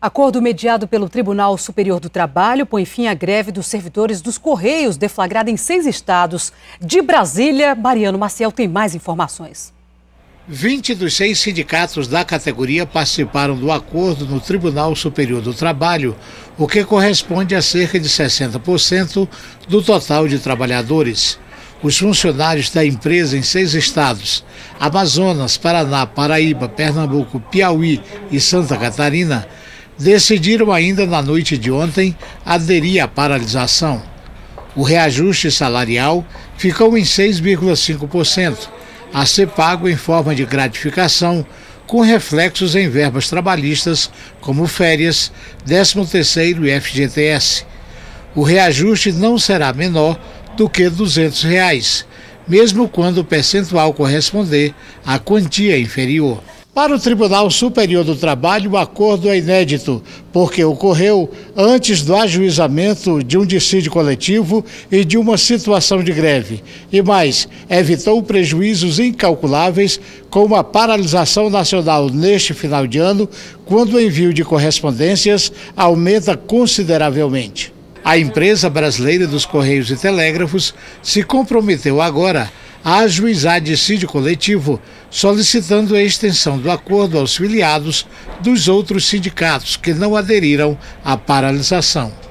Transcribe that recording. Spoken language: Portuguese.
acordo mediado pelo Tribunal Superior do Trabalho põe fim à greve dos servidores dos Correios, deflagrada em seis estados. De Brasília, Mariano Maciel tem mais informações. 20 dos seis sindicatos da categoria participaram do acordo no Tribunal Superior do Trabalho, o que corresponde a cerca de 60% do total de trabalhadores. Os funcionários da empresa em seis estados, Amazonas, Paraná, Paraíba, Pernambuco, Piauí e Santa Catarina, decidiram ainda na noite de ontem aderir à paralisação. O reajuste salarial ficou em 6,5%, a ser pago em forma de gratificação, com reflexos em verbas trabalhistas como férias, 13º e FGTS. O reajuste não será menor do que 200 reais, mesmo quando o percentual corresponder à quantia inferior. Para o Tribunal Superior do Trabalho, o acordo é inédito, porque ocorreu antes do ajuizamento de um dissídio coletivo e de uma situação de greve. E mais, evitou prejuízos incalculáveis com a paralisação nacional neste final de ano, quando o envio de correspondências aumenta consideravelmente. A empresa brasileira dos Correios e Telégrafos se comprometeu agora ajuizar dissídio coletivo, solicitando a extensão do acordo aos filiados dos outros sindicatos que não aderiram à paralisação.